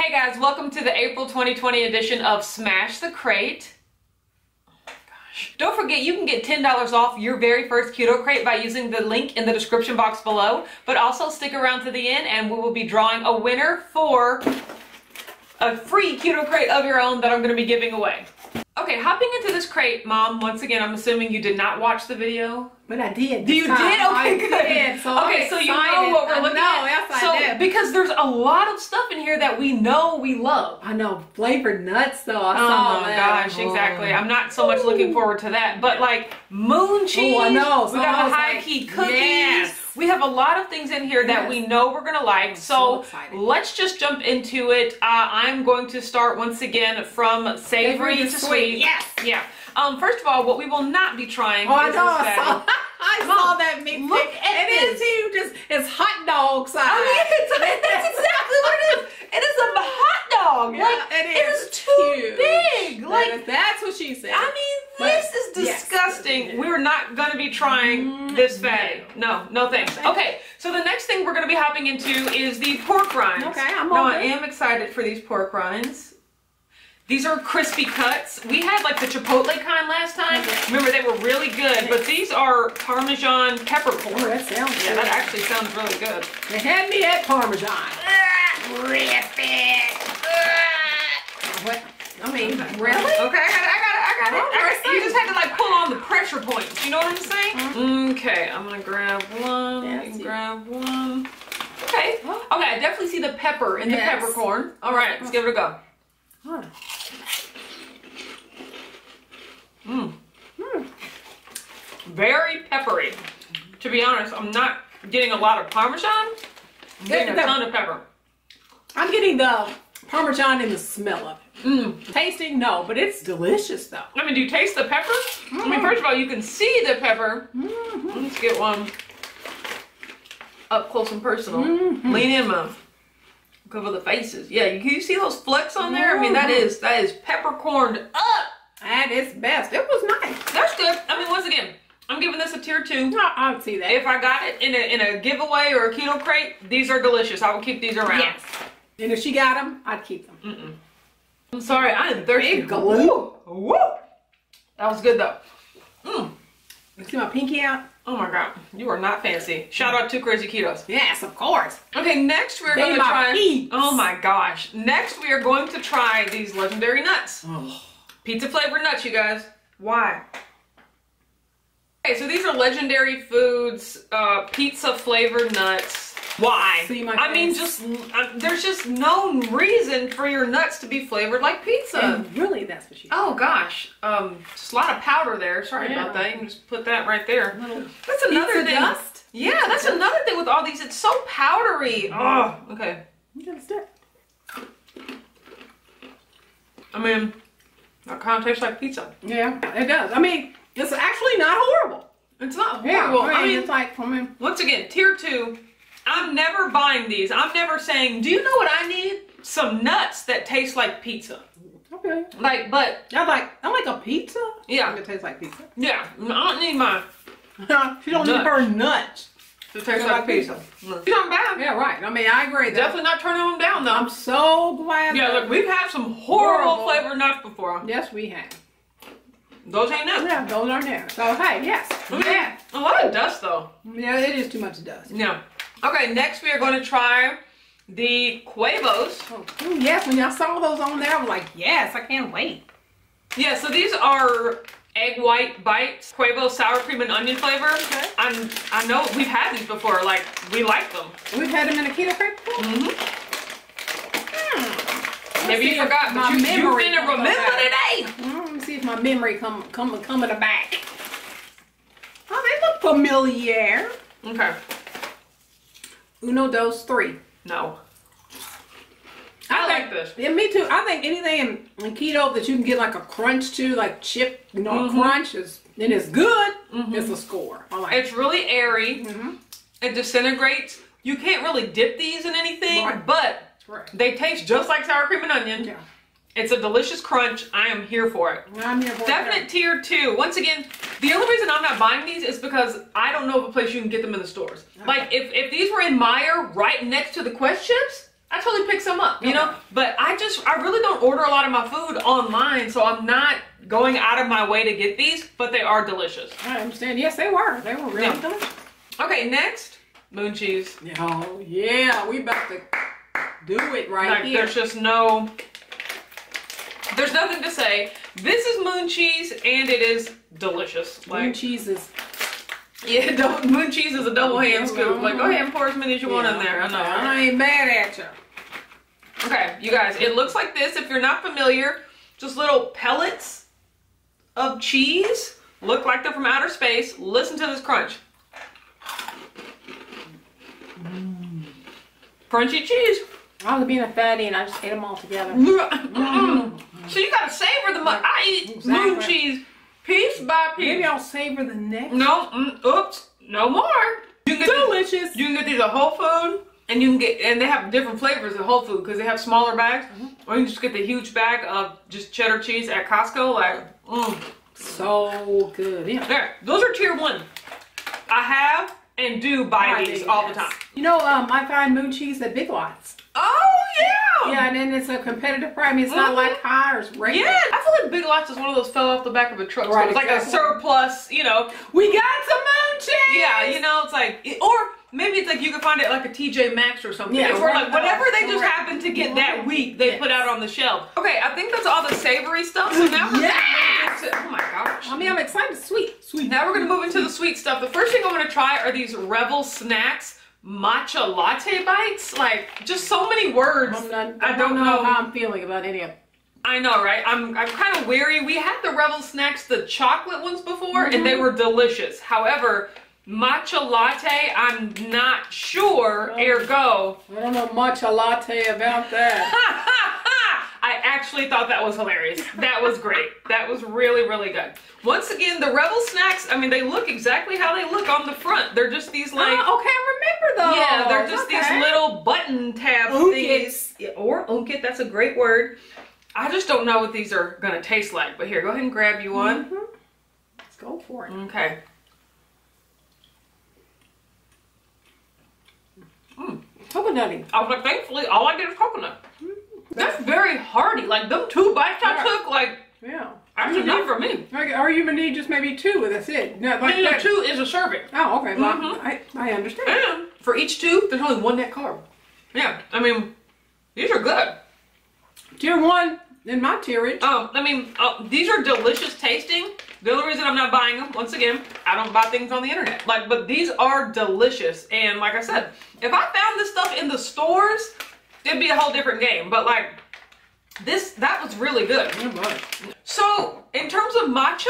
Hey guys, welcome to the April 2020 edition of Smash the Krate. Don't forget you can get $10 off your very first keto Krate by using the link in the description box below, but also stick around to the end and we will be drawing a winner for a free keto Krate of your own that I'm going to be giving away. Okay, hopping into this crate, Mom, once again, I'm assuming you did not watch the video. But I did. Do you time. did? Okay, I good. Did, so okay, I'm so you know what we're looking know, at. So, I did. because there's a lot of stuff in here that we know we love. I know flavored nuts though. I Oh my that. gosh, Oh. exactly. I'm not so much looking forward to that, but like moon cheese. Oh, I know. We So I got the high like, key cookies. yes. We have a lot of things in here that Yes. we know we're gonna like. so So, let's just jump into it. Uh, I'm going to start once again from savory, Savory to sweet. sweet, yes. Yeah. Um, first of all, what we will not be trying Oh, I is know. I bag. I Mom, saw that mix. look at it is this. huge. It's, hot dog size. Oh, I mean, it's, that's exactly what it is. It is a hot dog. Yeah, like, it it is is too huge. big. That Like, is- that's what she said. I mean, But- this is yes. disgusting. We're not going to be trying mm, this fatty. No, no thanks. Okay, so the next thing we're going to be hopping into is the pork rinds. Okay, I'm Now, I am excited for these pork rinds. These are crispy cuts. We had like the chipotle kind last time. Okay. Remember, they were really good, but these are Parmesan peppercorn. oh, that sounds Yeah, good. that actually sounds really good. They had me at Parmesan. Rip it. What? I mean, Okay. really? Okay, I got it, I got it, I got it. Oh, I got it. You just had to like pull on the pressure points. You know what I'm saying? Uh-huh. Okay, I'm gonna grab one. Yeah, I grab one. Okay. Okay, I definitely see the pepper in the Yes. peppercorn. All right, let's give it a go. Huh. Mm. Hmm. Very peppery. To be honest, I'm not getting a lot of Parmesan. I'm getting a ton of pepper. I'm getting the Parmesan and the smell of it. Mm. Tasting, no, but it's delicious though. I mean, do you taste the pepper? I mean, Mm. first of all, you can see the pepper. Mm-hmm. Let's get one up close and personal. Mhm. Lean in, mom. Cover the faces. Yeah, you, you see those flecks on there? I mean, that Mhm. is that is peppercorned up. At its best. It was nice. That's good. I mean, once again, I'm giving this a tier two. I, I'd see that. If I got it in a in a giveaway or a keto Krate, these are delicious. I will keep these around. yes. And if she got them, I'd keep them. Mm-mm. I'm sorry, I am thirsty. Big glue. Woo! That was good though. Mm. You see my pinky out? Oh my god, you are not fancy. Shout out to Crazy Ketos. Yes, of course. Okay, next we're going to try. peeps. Oh my gosh! Next we are going to try these legendary nuts, pizza flavored nuts, you guys. Why? Okay, so these are legendary foods, uh, pizza flavored nuts. Why? See my I mean, just uh, there's just no reason for your nuts to be flavored like pizza. And really, that's what she. Oh gosh, um, just a lot of powder there. Sorry Yeah. about that. You can just put that right there. Little That's another pizza thing. dust. Yeah, that's another thing with all these. It's so powdery. Oh, okay. You gotta stick. I mean, that kind of tastes like pizza. Yeah, it does. I mean, it's actually not horrible. It's not Yeah, horrible. I mean, it's like, I mean, once again, tier two. I'm never buying these. I'm never saying, "Do you know what I need? Some nuts that taste like pizza." okay. Like, but I'm like, I like a pizza. Yeah. It tastes like pizza. yeah, I don't need mine she don't Nuts. need her nuts. to taste like like pizza. It's not bad. Yeah, right. I mean, I agree. Though. Definitely not turning them down though. I'm so glad. yeah, look, we've had some horrible Horrible. flavored nuts before. Yes, we have. Those ain't nuts. Yeah, those aren't there. So hey, yes, I mean, yeah, A lot of dust though. yeah. It is too much dust. Yeah. Okay, next we are going to try the Quevos. Oh, ooh, yes. When I saw those on there, I was like, yes, I can't wait. Yeah, so these are egg white bites, Quavo sour cream and onion flavor. Okay. I'm, I know we've had these before, like, we like them. We've had them in a keto Krate before. Mm-hmm. Hmm. Maybe you forgot, my you, you memory finna comes remember today. Let me see if my memory come come coming back. Oh, they look familiar. Okay. Uno, dos, three. No. I like this. Yeah, me too. I think anything in, in keto that you can get like a crunch to, like chip, you know, Mhm. crunch is and it's good. Mhm. It's a score. I like it. It's really airy. Mm-hmm. It disintegrates. You can't really dip these in anything, Right. but Right. they taste just like sour cream and onion. Yeah. It's a delicious crunch. I am here for it. I'm here for it. Definite tier two. Once again, the only reason I'm not buying these is because I don't know of a place you can get them in the stores. Okay. Like if, if these were in Meijer right next to the Quest chips, I totally pick some up, you know? But I just, I really don't order a lot of my food online, so I'm not going out of my way to get these, but they are delicious. I understand. Yes, they were. They were really Yeah. delicious. Okay, next, moon cheese. Oh yeah, we about to do it right Like, here. there's just no, there's nothing to say. This is moon cheese, and it is delicious. Moon cheese is yeah, double, moon cheese is a double hand scoop. Like, go ahead and pour as many as you want in there. I know. I ain't mad at you. Okay, you guys, it looks like this. If you're not familiar, just little pellets of cheese. Look like they're from outer space. Listen to this crunch. Crunchy cheese. I was being a fatty and I just ate them all together. Mm. So you gotta savor the. Mo- I eat moon Exactly. cheese piece by piece. Maybe. I'll savor the next. No, mm, oops, no more. You can get these, Delicious. you can get these at Whole Food, and you can get and they have different flavors at Whole Food because they have smaller bags, or you can just get the huge bag of just cheddar cheese at Costco. Like, mm. So good. Yeah. there, those are tier one. I have and do buy these all the time. You know, um, I find moon cheese at Big Lots. Yeah, Yeah, and then it's a competitive price. I mean, it's not like mm-hmm. ours. Regular. Yeah, I feel like Big Lots is one of those fell off the back of a truck. So Right, it's like a surplus, you know. We got some moon cheese. Yeah, you know, it's like, or maybe it's like you can find it at like a TJ Maxx or something. Yeah, it's right. like whatever they just Correct. happen to get that week, they Yes. put out on the shelf. Okay, I think that's all the savory stuff. So now we're Yes! move into, oh my gosh. I mean, I'm excited. Sweet, sweet. Now we're gonna move into the sweet stuff. The first thing I'm gonna try are these Revel Snacks matcha latte bites. Like just so many words. I'm not, I don't know. how I'm feeling about any of. I know, right? I'm I'm kind of weary. We had the Revel Snacks, the chocolate ones before, and Mm-hmm. they were delicious. However, matcha latte, I'm not sure. Oh. Ergo, I don't know much a latte about that. I actually thought that was hilarious. That was great. That was really, really good. Once again, the Rebel snacks, I mean, they look exactly how they look on the front. They're just these like, oh, okay, I remember those. yeah, they're just Okay. these little button tab things. Or unkit, that's a great word. I just don't know what these are gonna taste like. But here, go ahead and grab you one. Mhm. Let's go for it. Okay. Coconutty. I was like, thankfully, all I get is coconut. That's very hearty. Like, them two bites I Yeah. took, like, Yeah. You enough for me. Or or you need just maybe two, and that's it. No, like Like, that. two is a serving. Oh, okay. Well, Mhm. I, I understand. And for each two, there's only one net carb. Yeah, I mean, these are good. Tier one in my tierage. Um, I mean, uh, these are delicious tasting. The only reason I'm not buying them, once again, I don't buy things on the internet. Like, but these are delicious. And like I said, if I found this stuff in the stores, it'd be a whole different game. But like, this, that was really good. So, in terms of matcha,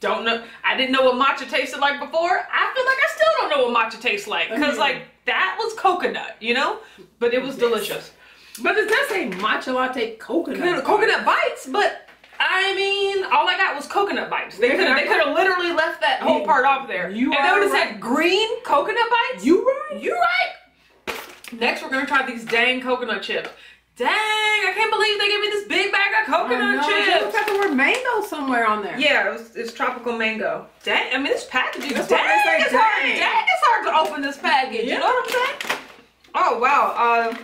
don't know. I didn't know what matcha tasted like before. I feel like I still don't know what matcha tastes like because, like, that was coconut, you know, but it was delicious. But it does say matcha latte coconut. Coconut, coconut bites, but I mean, all I got was coconut bites. They could have, they could have literally left that whole part off there. you and they would have right. said green coconut bites. You right? You right. Next, we're gonna try these dang coconut chips. Dang, I can't believe they gave me this big bag of coconut know, chips. It looks like the word mango somewhere on there. Yeah, it was, it's tropical mango. Dang, I mean this packaging. That's dang, they say it's hard. dang. Dang, it's hard to open this package. You know what I'm saying? Oh wow. Uh,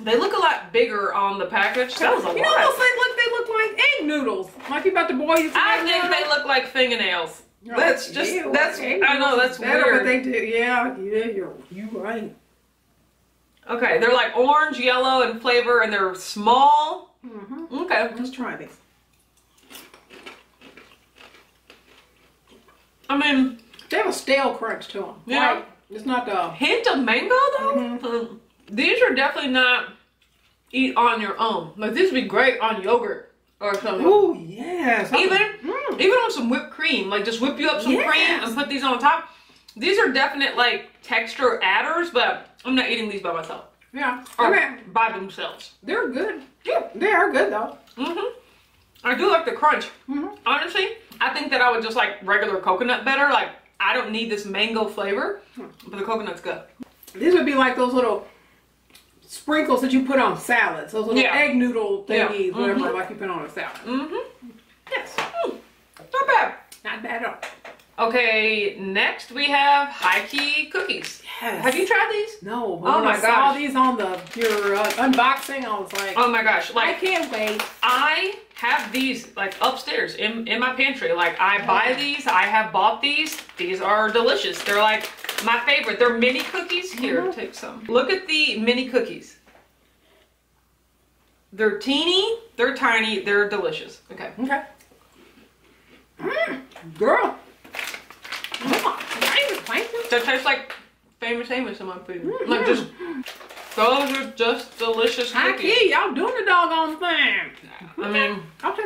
they look a lot bigger on the package. That was a You know lot. those things look they look like egg noodles. Like you about to boil you some I think noodles. they look like fingernails. Oh, That's just ew, that's I know that's is better, weird. But they do, yeah, yeah, you're you right. Okay, they're like orange, yellow, in flavor, and they're small. Mm-hmm. Okay, Let's try these. I mean They have a stale crunch to them. Yeah. Like, it's not the. hint of mango though. Mhm. Um, these are definitely not eat on your own. Like these would be great on yogurt or something. Oh yes. Even Mm. even on some whipped cream, like just whip you up some Yes. cream and put these on top. These are definite like texture adders, but I'm not eating these by myself Yeah. or mean, by themselves. they're good. Yeah. They are good though. hmm I do like the crunch. Mhm. Honestly, I think that I would just like regular coconut better. Like I don't need this mango flavor, but the coconut's good. These would be like those little sprinkles that you put on salads. Those little Yeah. egg noodle Yeah. thingies, whatever, Mhm. like you put on a salad. Mm-hmm. Yes. Not bad. Not bad at all. Okay, next we have HighKey cookies. Yes. Have you tried these? No, but Oh my I saw these on the your uh, unboxing, I was like, Oh my gosh! I can't wait. I have these like upstairs in in my pantry. Like I buy these. I have bought these. These are delicious. They're like my favorite. They're mini cookies. Here, Mhm. take some. Look at the mini cookies. They're teeny. They're tiny. They're delicious. Okay. Okay. Mm, girl. That tastes like famous Amos in my food. Mhm. Like just those are just delicious High cookies. key, y'all doing the doggone thing. I mean, Okay.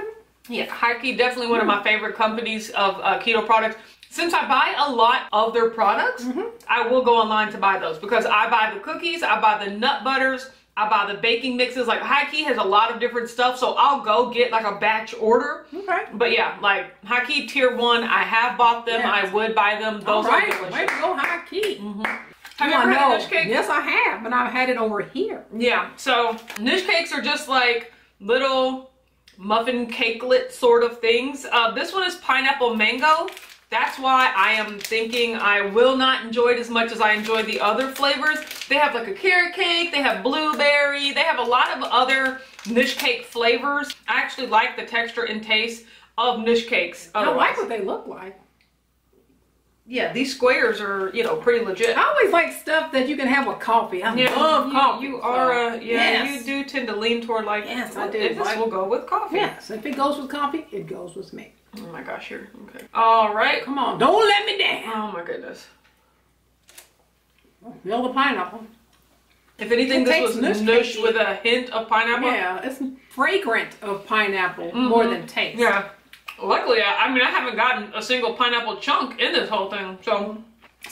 yeah, HighKey definitely one of my favorite companies of uh, keto products. Since I buy a lot of their products, Mhm. I will go online to buy those because I buy the cookies, I buy the nut butters, I buy the baking mixes. Like HighKey has a lot of different stuff, so I'll go get like a batch order. Okay. But yeah, like HighKey Tier One, I have bought them. Yes. I would buy them. Those All right. are delicious. Way to go, HighKey. Mhm. Have you ever had. Nish cake? Yes, I have, and I've had it over here. Yeah, so niche cakes are just like little muffin cakelet sort of things. Uh, this one is pineapple mango. That's why I am thinking I will not enjoy it as much as I enjoy the other flavors. They have like a carrot cake, they have blueberry, they have a lot of other niche cake flavors. I actually like the texture and taste of niche cakes. I otherwise. like what they look like. Yeah, these squares are, you know, pretty legit. I always like stuff that you can have with coffee. I Yeah, love you, coffee. you so, are, uh, yeah, yes. you do tend to lean toward like, Yes, I do. This Like- will go with coffee. Yes, if it goes with coffee, it goes with me. Oh my gosh, here. Okay. All right. Come on, don't let me down. Oh my goodness. Feel the pineapple. If anything, It this was nice with a hint of pineapple. Yeah, it's fragrant of pineapple more Mhm. than taste. Yeah. Luckily, I, I mean, I haven't gotten a single pineapple chunk in this whole thing, so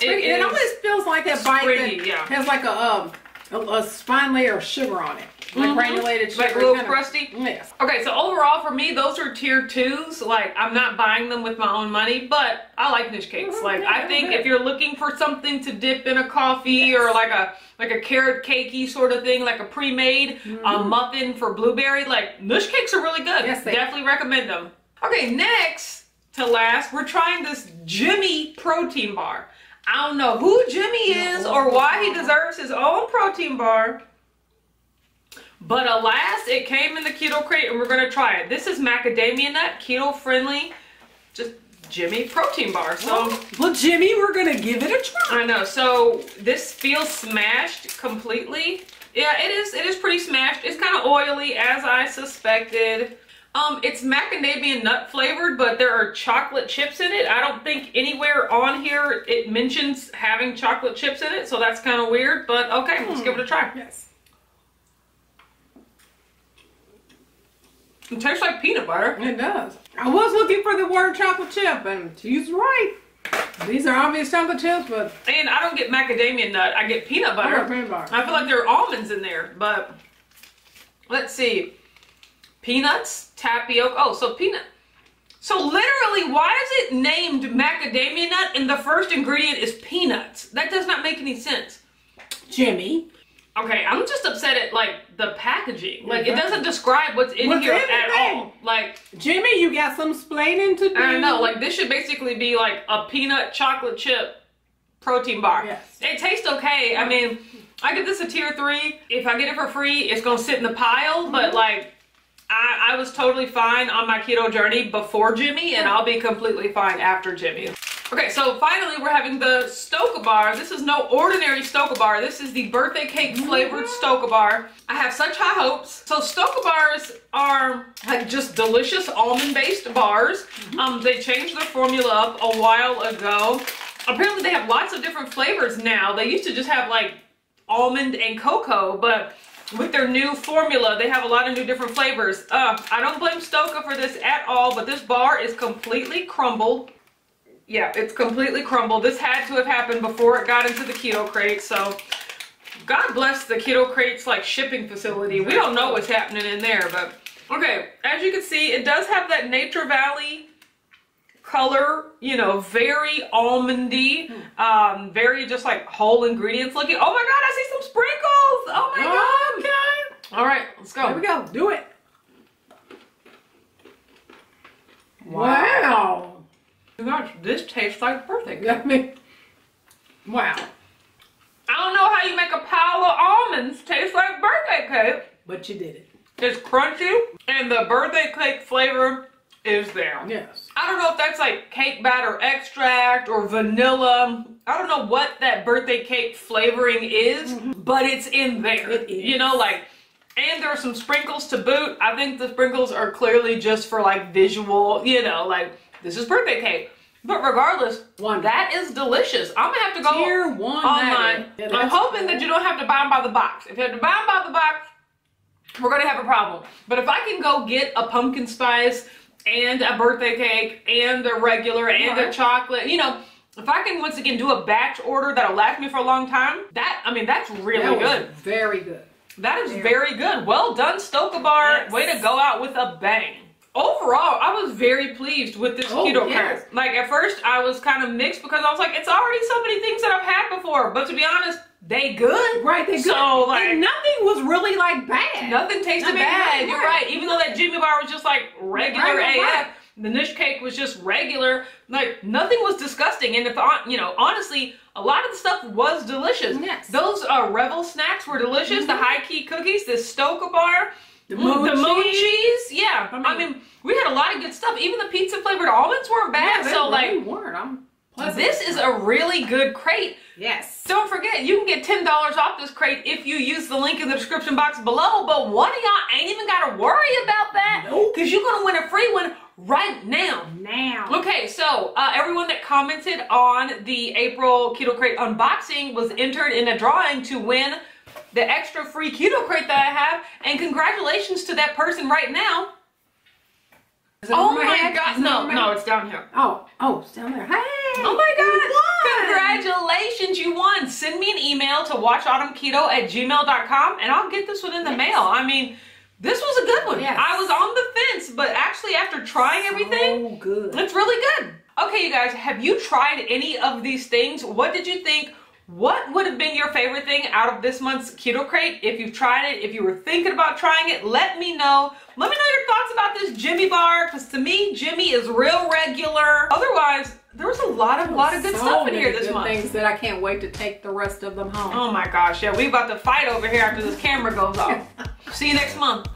it, It, almost feels like that bite springy, that yeah. has like a um a, fine layer of sugar on it, like Mhm. granulated sugar. like a little crusty. Yes. Okay, so overall for me, those are tier twos. Like I'm not buying them with my own money, but I like niche cakes. Mhm, Like yeah, I think if you're looking for something to dip in a coffee Yes. or like a like a carrot cakey sort of thing, like a pre-made a Mhm. muffin for blueberry, like niche cakes are really good. Yes, they- definitely recommend them. Okay, next to last, we're trying this Jimmy protein bar. I don't know who Jimmy is or why he deserves his own protein bar. But alas, it came in the keto Krate and we're gonna try it. This is macadamia nut, keto friendly, just Jimmy protein bar. So well, Jimmy, we're gonna give it a try. I know. So this feels smashed completely. Yeah, it is. It is pretty smashed. It's kind of oily, as I suspected. Um, it's macadamia nut flavored, but there are chocolate chips in it. I don't think anywhere on here it mentions having chocolate chips in it, so that's kind of weird. But okay, let's give it a try. Yes. It tastes like peanut butter. It does. I was looking for the word chocolate chip, and she's right. These are obvious chocolate chips, but And I don't get macadamia nut. I get peanut butter. Butter, peanut butter. I feel like there are almonds in there, but let's see. Peanuts, tapioca. Oh, so peanut. So literally, why is it named macadamia nut and the first ingredient is peanuts? That does not make any sense. Jimmy. Okay, I'm just upset at like the packaging. Like it doesn't describe what's in What's here in at all. Like Jimmy, you got some splaining to do. I don't know. Like this should basically be like a peanut chocolate chip protein bar. Yes. It tastes okay. I mean, I give this a tier three. If I get it for free, it's gonna sit in the pile. Mm-hmm. But like, I, I was totally fine on my keto journey before Jimmy, and I'll be completely fine after Jimmy. Okay, so finally we're having the Stoka bar. This is no ordinary Stoka bar. This is the birthday cake flavored Stoka bar. I have such high hopes. So Stoka bars are like just delicious almond based bars. Um, they changed their formula up a while ago. Apparently they have lots of different flavors now. They used to just have like almond and cocoa, but with their new formula, they have a lot of new different flavors. Uh, I don't blame Stoka for this at all, but this bar is completely crumbled. Yeah, it's completely crumbled. This had to have happened before it got into the keto Krate, so God bless the keto Krates like shipping facility. We don't know what's happening in there, but okay, as you can see, it does have that Nature Valley color, you know, very almondy, um, very just like whole ingredients looking. Oh my god, I see some sprinkles! Oh my god! Okay. All right, let's go. Here we go. Do it. Wow. Gosh, this tastes like birthday cake. I mean, wow. I don't know how you make a pile of almonds taste like birthday cake. But you did it. It's crunchy and the birthday cake flavor is there. Yes. I don't know if that's like cake batter extract or vanilla. I don't know what that birthday cake flavoring is, mm-hmm. but it's in there. It. You know, like, and there are some sprinkles to boot. I think the sprinkles are clearly just for like visual, you know, like this is birthday cake. But regardless, one that is delicious. I'm gonna have to go Tier one online. Yeah, I'm hoping that you don't have to buy them by the box. If you have to buy them by the box, we're gonna have a problem. But if I can go get a pumpkin spice and a birthday cake and a regular and a chocolate, you know, if I can once again do a batch order that'll last me for a long time, that I mean that's really That good. Very good. That is Very very good. Well done, Stoka Bar. Yes. Way to go out with a bang. Overall, I was very pleased with this Oh, keto yes. Like at first, I was kind of mixed because I was like, it's already so many things that I've had before. But to be honest, they good. Right, they good. So, like- and nothing was really like bad. Nothing tasted Nothing bad. bad, You're right. Even though that Jimmy bar was just like regular Right, AF, right. the niche cake was just regular. Like nothing was disgusting. And if you know, honestly, a lot of the stuff was delicious. Yes. Those uh, Revel snacks were delicious. The HighKey cookies, the Stoka bar, The moon the cheese. Yeah. I I mean- mean, we had a lot of good stuff. Even the pizza flavored almonds weren't Yeah, bad. they so really like, weren't. I'm pleasant. this is a really good crate. yes. Don't forget, you can get $10 off this crate if you use the link in the description box below, but one of y'all ain't even gotta worry about that. Nope. Because you're gonna win a free one right now. now. Okay, so uh, everyone that commented on the April Keto Krate unboxing was entered in a drawing to win the extra free Keto Krate that I have, and congratulations to that person right now. Oh over my god, no, my no, it's down here. Oh, oh, it's down there. Hey. Oh my you god! won. Congratulations, you won! Send me an email to watchautumnketo at gmail.com and I'll get this one in the Yes. mail. I mean, this was a good one. Yes. I was on the fence, but actually, after trying everything, So good. it's really good. Okay, you guys, have you tried any of these things? What did you think? What would have been your favorite thing out of this month's Keto Krate? If you've tried it, if you were thinking about trying it, let me know. Let me know your thoughts about this Jimmy bar, because to me, Jimmy is real regular. Otherwise, there was a lot of, lot of good So stuff in here this month. Things that I can't wait to take the rest of them home. Oh my gosh, yeah, we about to fight over here after this camera goes off. See you next month.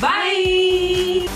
Bye.